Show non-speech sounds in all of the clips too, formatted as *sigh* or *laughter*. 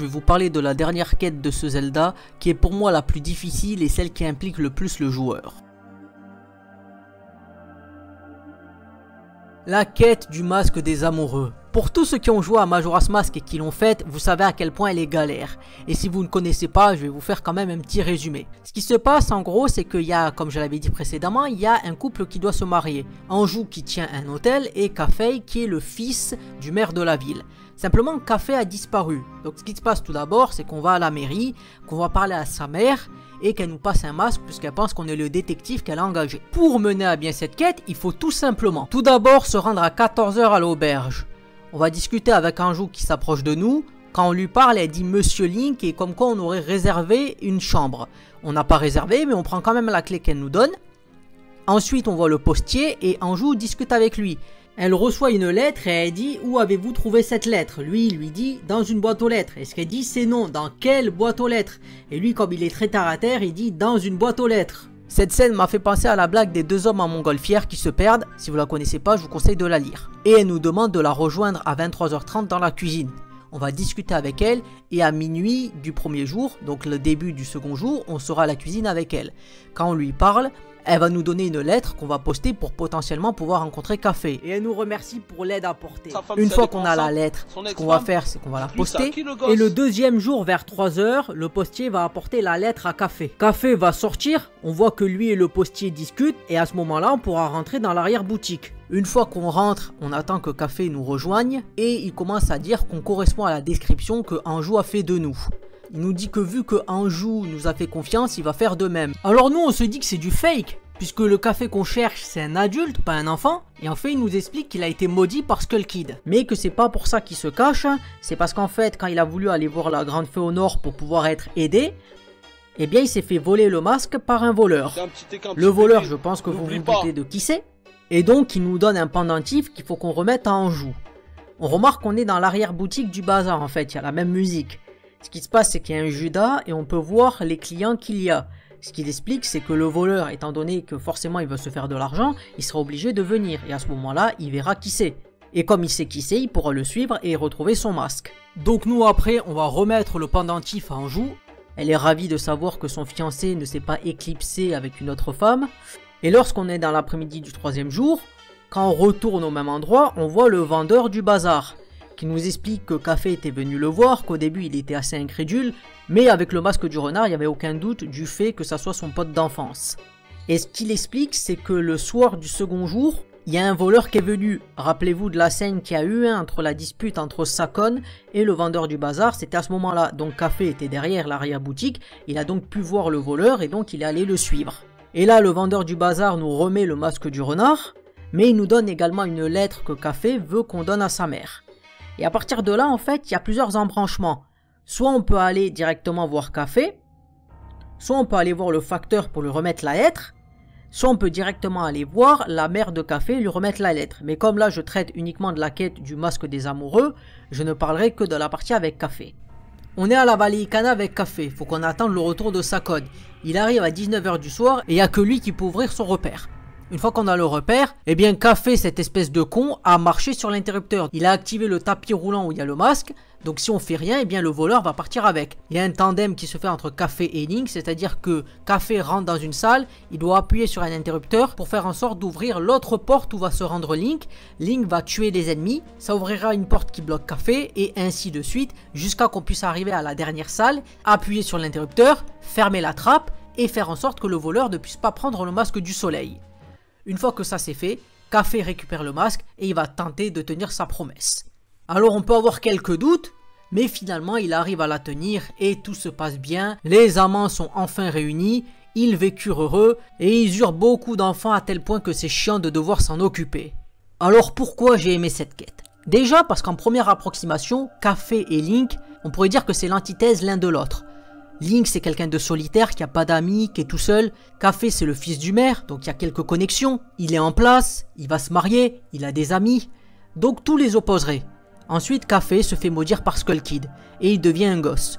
je vais vous parler de la dernière quête de ce Zelda, qui est pour moi la plus difficile et celle qui implique le plus le joueur. La quête du masque des amoureux. Pour tous ceux qui ont joué à Majora's Mask et qui l'ont faite, vous savez à quel point elle est galère. Et si vous ne connaissez pas, je vais vous faire quand même un petit résumé. Ce qui se passe en gros, c'est qu'il y a, comme je l'avais dit précédemment, il y a un couple qui doit se marier. Anjou qui tient un hôtel et Kafei qui est le fils du maire de la ville. Simplement, Café a disparu. Donc ce qui se passe tout d'abord, c'est qu'on va à la mairie, qu'on va parler à sa mère et qu'elle nous passe un masque puisqu'elle pense qu'on est le détective qu'elle a engagé. Pour mener à bien cette quête, il faut tout simplement, tout d'abord se rendre à 14h à l'auberge. On va discuter avec un jour qui s'approche de nous. Quand on lui parle, elle dit Monsieur Link et comme quoi on aurait réservé une chambre. On n'a pas réservé, mais on prend quand même la clé qu'elle nous donne. Ensuite, on voit le postier et Anjou discute avec lui. Elle reçoit une lettre et elle dit Où avez-vous trouvé cette lettre? Lui, lui dit Dans une boîte aux lettres. Et ce qu'elle dit, c'est non. Dans quelle boîte aux lettres? Et lui, comme il est très terre à terre, il dit Dans une boîte aux lettres. Cette scène m'a fait penser à la blague des deux hommes en montgolfière qui se perdent. Si vous la connaissez pas, je vous conseille de la lire. Et elle nous demande de la rejoindre à 23h30 dans la cuisine. On va discuter avec elle et à minuit du premier jour, donc le début du second jour, on sera à la cuisine avec elle. Quand on lui parle, elle va nous donner une lettre qu'on va poster pour potentiellement pouvoir rencontrer Café. Et elle nous remercie pour l'aide apportée. Une fois qu'on a la lettre, ce qu'on va faire, c'est qu'on va la poster. Et le deuxième jour, vers 3h, le postier va apporter la lettre à Café. Café va sortir, on voit que lui et le postier discutent, et à ce moment-là, on pourra rentrer dans l'arrière-boutique. Une fois qu'on rentre, on attend que Café nous rejoigne, et il commence à dire qu'on correspond à la description que Anjou a fait de nous. Il nous dit que vu que Anjou nous a fait confiance, il va faire de même. Alors nous, on se dit que c'est du fake, puisque le café qu'on cherche, c'est un adulte, pas un enfant. Et en fait, il nous explique qu'il a été maudit par Skull Kid. Mais que c'est pas pour ça qu'il se cache, c'est parce qu'en fait, quand il a voulu aller voir la grande fée au nord pour pouvoir être aidé, eh bien, il s'est fait voler le masque par un voleur. le voleur, je pense que vous vous doutez de qui c'est. Et donc, il nous donne un pendentif qu'il faut qu'on remette à Anjou. On remarque qu'on est dans l'arrière-boutique du bazar, en fait, il y a la même musique. Ce qui se passe, c'est qu'il y a un Judas et on peut voir les clients qu'il y a. Ce qu'il explique, c'est que le voleur, étant donné que forcément il veut se faire de l'argent, il sera obligé de venir. Et à ce moment-là, il verra qui c'est. Et comme il sait qui c'est, il pourra le suivre et retrouver son masque. Donc nous après, on va remettre le pendentif en joue. Elle est ravie de savoir que son fiancé ne s'est pas éclipsé avec une autre femme. Et lorsqu'on est dans l'après-midi du troisième jour, quand on retourne au même endroit, on voit le vendeur du bazar qui nous explique que Café était venu le voir, qu'au début il était assez incrédule, mais avec le masque du renard, il n'y avait aucun doute du fait que ça soit son pote d'enfance. Et ce qu'il explique, c'est que le soir du second jour, il y a un voleur qui est venu. Rappelez-vous de la scène qu'il y a eu hein, entre la dispute entre Sakon et le vendeur du bazar. C'était à ce moment-là. Donc Café était derrière l'arrière-boutique. Il a donc pu voir le voleur et donc il est allé le suivre. Et là, le vendeur du bazar nous remet le masque du renard. Mais il nous donne également une lettre que Café veut qu'on donne à sa mère. Et à partir de là, en fait, il y a plusieurs embranchements. Soit on peut aller directement voir Café, soit on peut aller voir le facteur pour lui remettre la lettre, soit on peut directement aller voir la mère de Café et lui remettre la lettre. Mais comme là je traite uniquement de la quête du masque des amoureux, je ne parlerai que de la partie avec Café. On est à la vallée Ikana avec Café, faut qu'on attende le retour de sa code. Il arrive à 19h du soir et il n'y a que lui qui peut ouvrir son repère. Une fois qu'on a le repère, eh bien Café, cette espèce de con, a marché sur l'interrupteur? Il a activé le tapis roulant où il y a le masque. Donc si on fait rien, eh bien le voleur va partir avec. Il y a un tandem qui se fait entre Café et Link, c'est-à-dire que Café rentre dans une salle, il doit appuyer sur un interrupteur pour faire en sorte d'ouvrir l'autre porte où va se rendre Link. Link va tuer les ennemis, ça ouvrira une porte qui bloque Café et ainsi de suite jusqu'à qu'on puisse arriver à la dernière salle, appuyer sur l'interrupteur, fermer la trappe et faire en sorte que le voleur ne puisse pas prendre le masque du soleil. Une fois que ça c'est fait, Café récupère le masque et il va tenter de tenir sa promesse. Alors on peut avoir quelques doutes, mais finalement il arrive à la tenir et tout se passe bien. Les amants sont enfin réunis, ils vécurent heureux et ils eurent beaucoup d'enfants à tel point que c'est chiant de devoir s'en occuper. Alors pourquoi j'ai aimé cette quête? Déjà parce qu'en première approximation, Café et Link, on pourrait dire que c'est l'antithèse l'un de l'autre. Link, c'est quelqu'un de solitaire, qui a pas d'amis, qui est tout seul. Café, c'est le fils du maire, donc il y a quelques connexions. Il est en place, il va se marier, il a des amis. Donc tous les opposeraient. Ensuite, Café se fait maudire par Skull Kid, et il devient un gosse.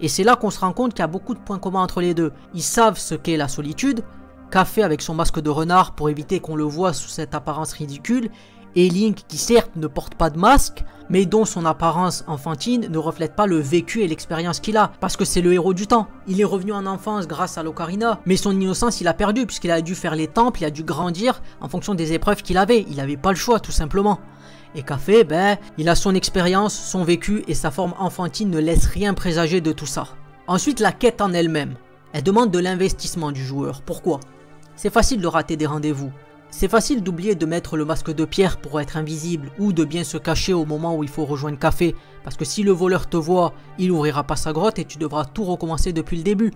Et c'est là qu'on se rend compte qu'il y a beaucoup de points communs entre les deux. Ils savent ce qu'est la solitude. Café avec son masque de renard pour éviter qu'on le voit sous cette apparence ridicule. Et Link, qui certes ne porte pas de masque, mais dont son apparence enfantine ne reflète pas le vécu et l'expérience qu'il a, parce que c'est le héros du temps. Il est revenu en enfance grâce à l'ocarina, mais son innocence il a perdu, puisqu'il a dû faire les temples, il a dû grandir en fonction des épreuves qu'il avait, il n'avait pas le choix tout simplement. Et Café, ben, il a son expérience, son vécu, et sa forme enfantine ne laisse rien présager de tout ça. Ensuite, la quête en elle-même. Elle demande de l'investissement du joueur. Pourquoi? C'est facile de rater des rendez-vous. C'est facile d'oublier de mettre le masque de pierre pour être invisible ou de bien se cacher au moment où il faut rejoindre Café parce que si le voleur te voit, il ouvrira pas sa grotte et tu devras tout recommencer depuis le début.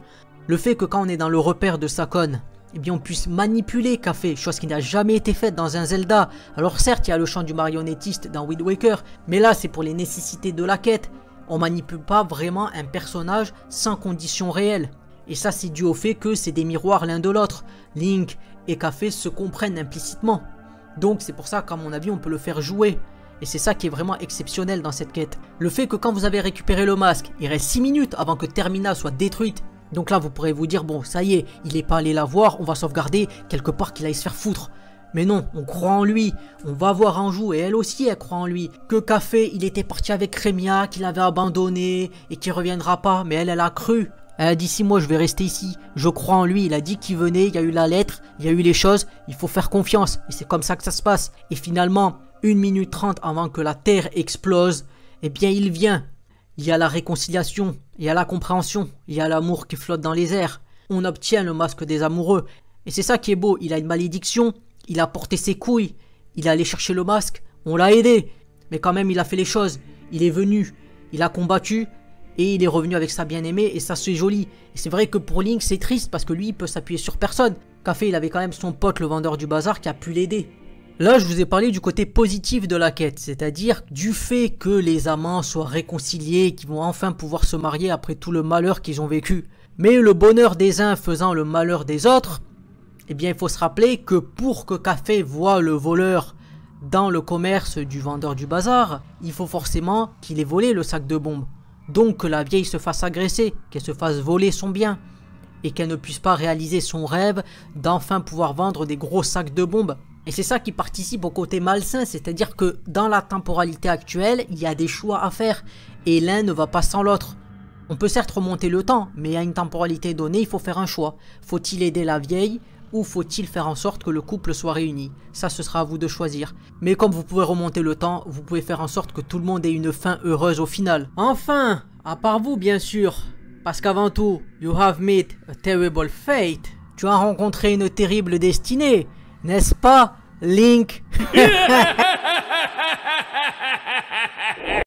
Le fait que quand on est dans le repère de Sakon, eh bien on puisse manipuler Café, chose qui n'a jamais été faite dans un Zelda. Alors certes, il y a le chant du marionnettiste dans Wind Waker, mais là c'est pour les nécessités de la quête. On manipule pas vraiment un personnage sans conditions réelles. Et ça c'est dû au fait que c'est des miroirs l'un de l'autre. Link et Café se comprennent implicitement. Donc c'est pour ça qu'à mon avis on peut le faire jouer. Et c'est ça qui est vraiment exceptionnel dans cette quête. Le fait que quand vous avez récupéré le masque, il reste 6 minutes avant que Termina soit détruite. Donc là vous pourrez vous dire bon ça y est, il est pas allé la voir, on va sauvegarder quelque part qu'il aille se faire foutre. Mais non, on croit en lui, on va voir Anjou et elle aussi elle croit en lui. Que Café il était parti avec Rémia, qu'il avait abandonné et qu'il reviendra pas, mais elle elle a cru. Elle a dit si moi je vais rester ici, je crois en lui, il a dit qu'il venait, il y a eu la lettre, il y a eu les choses, il faut faire confiance. Et c'est comme ça que ça se passe. Et finalement, 1 minute 30 avant que la Terre explose, eh bien il vient. Il y a la réconciliation, il y a la compréhension, il y a l'amour qui flotte dans les airs. On obtient le masque des amoureux. Et c'est ça qui est beau, il a une malédiction, il a porté ses couilles, il est allé chercher le masque, on l'a aidé. Mais quand même il a fait les choses, il est venu, il a combattu, et il est revenu avec sa bien-aimée et ça c'est joli. Et c'est vrai que pour Link c'est triste parce que lui il peut s'appuyer sur personne. Café il avait quand même son pote le vendeur du bazar qui a pu l'aider. Là je vous ai parlé du côté positif de la quête, c'est-à-dire du fait que les amants soient réconciliés, qu'ils vont enfin pouvoir se marier après tout le malheur qu'ils ont vécu. Mais le bonheur des uns faisant le malheur des autres, eh bien il faut se rappeler que pour que Café voit le voleur dans le commerce du vendeur du bazar, il faut forcément qu'il ait volé le sac de bombes. Donc que la vieille se fasse agresser, qu'elle se fasse voler son bien, et qu'elle ne puisse pas réaliser son rêve d'enfin pouvoir vendre des gros sacs de bombes. Et c'est ça qui participe au côté malsain, c'est-à-dire que dans la temporalité actuelle, il y a des choix à faire, et l'un ne va pas sans l'autre. On peut certes remonter le temps, mais à une temporalité donnée, il faut faire un choix. Faut-il aider la vieille ou faut-il faire en sorte que le couple soit réuni? Ça, ce sera à vous de choisir. Mais comme vous pouvez remonter le temps, vous pouvez faire en sorte que tout le monde ait une fin heureuse au final. Enfin, à part vous, bien sûr. Parce qu'avant tout, you have met a terrible fate. Tu as rencontré une terrible destinée, n'est-ce pas, Link? *laughs*